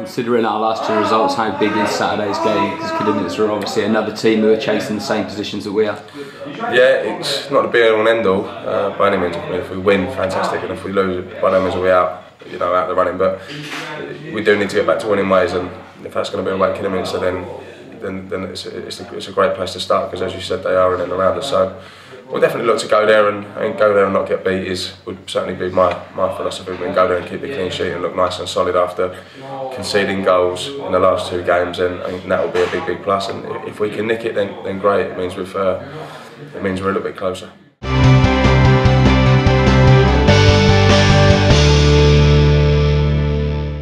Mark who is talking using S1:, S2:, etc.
S1: considering our last two results, how big is Saturday's game? Because Kidderminster are obviously another team who are chasing the same positions that we are.
S2: Yeah, it's not the be all and end all uh, by any means. If we win, fantastic, and if we lose, by no means are we out, you know, out the running. But we do need to get back to winning ways, and if that's going to be at Kidderminster, then then, then it's, it's, a, it's a great place to start because, as you said, they are in and around us. So we'll definitely look to go there and, and go there and not get beat is would certainly be my, my philosophy. We go there and keep a clean sheet and look nice and solid after conceding goals in the last two games, and, and that will be a big, big plus. And if we can nick it, then, then great. It means we've uh, it means we're a little bit closer.